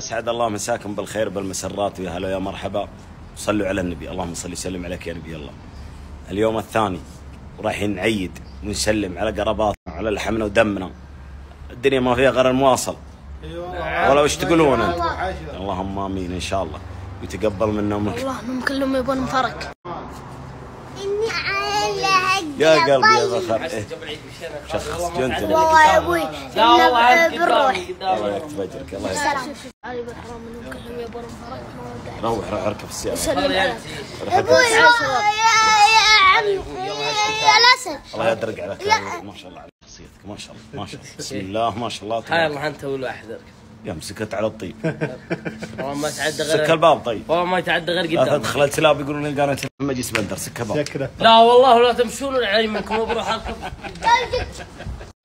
أسعد الله مساكم بالخير بالمسرات ويا هلا يا مرحبا. صلوا على النبي. اللهم صل وسلم عليك يا نبي الله. اليوم الثاني ورايحين نعيد ونسلم على قراباتنا على لحمنا ودمنا. الدنيا ما فيها غير المواصل. ولا وش تقولون أنت؟ اللهم آمين إن شاء الله. ويتقبل منا ومنك والله إنهم كلهم يبون فرق يا قلبي يا بخر إيه. شخص جنت والله يا أبوي لا والله بنروح الله يكتب اجرك الله يكتب روح روح اركب السياره سلم عليك روح اركب أبوي السيارة. يا عم يا الأسد الله يدرق عليك. ما شاء الله على شخصيتك ما شاء الله ما شاء الله بسم الله ما شاء الله هاي. الله انت والواحد يا مسكت على الطيب والله ما تعدى سك غير الباب طيب والله ما يتعدى غير لا قدام تدخل الكلاب يقولون القناه مجلس بندر سك الباب لا والله لا تمشون على يمكم وبروح اركب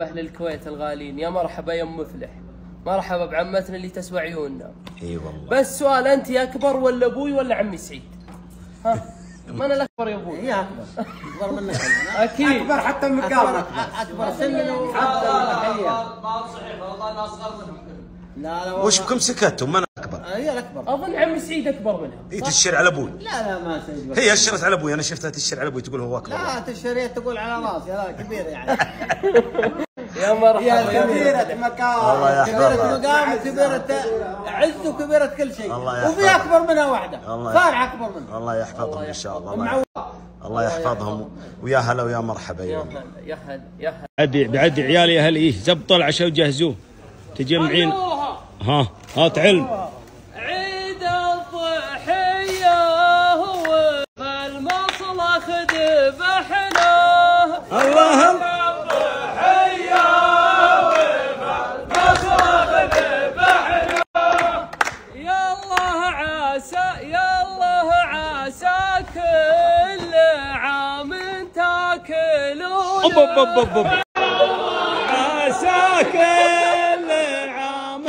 أهل الكويت الغالين يا مرحبا يا ام مفلح مرحبا بعمتنا اللي تسوى عيوننا إي والله. بس سؤال أنت يا أكبر ولا أبوي ولا عمي سعيد؟ ها؟ من الأكبر؟ يا أبوي؟ هي أكبر. أكبر منك. أكيد. أكبر حتى المقام اكبر سنا وحتى الحيه لا لا والله وش بكم سكتوا من اكبر؟ هي الأكبر. أظن عمي سعيد أكبر منها. هي تشير على أبوي. لا لا ما سيد هي أشرت على أبوي. أنا شفتها تشير على أبوي تقول هو أكبر. لا تشير تقول على راسي لا كبير يعني. يا مرحبا يا كبيرة مقام الله. كبيرة مقام وكبيرة عز وكبيرة كل شيء. الله يحفظها. وفي أكبر منها واحدة. الله فارع أكبر منها. الله يحفظهم إن شاء الله. الله. يحفظهم. الله يحفظهم. ويا هلا ويا مرحبا يا يا هلا يا هلا يا هلا. بعد بعد عيالي أهل إيه زبطوا العشاء وجهزوه تجمعين. ها هات علم. عيد الضحية هو فالمصلخ ذبحنا الله كل عام تاكلون. أوب. عساك العام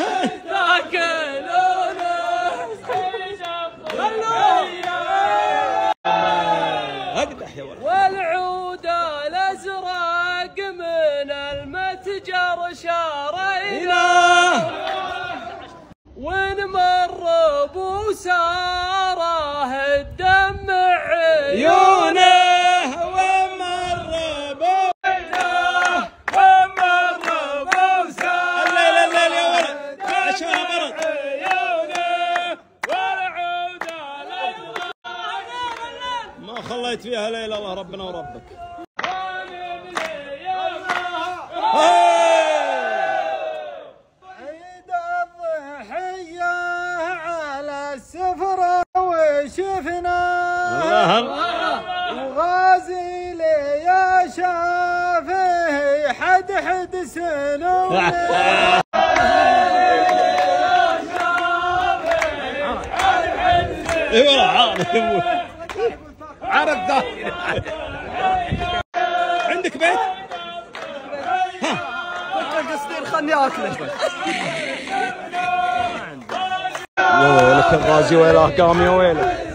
تاكلون اقدح يا ولد والعود الأزرق من المتجر شارينا. ونمر الدمع عيونه ومر بوسه ومر بوساره الليل الليل يا ولد عشان برد عيونه والعود ما خليت فيها ليلة الله ربنا وربك. عيد وغازي لي يا شافي حد حد سنون اي والله عارف يا أبوي عرف ظاهر عندك بيت؟ ويلك الغازي ويلك قام يا ويلك.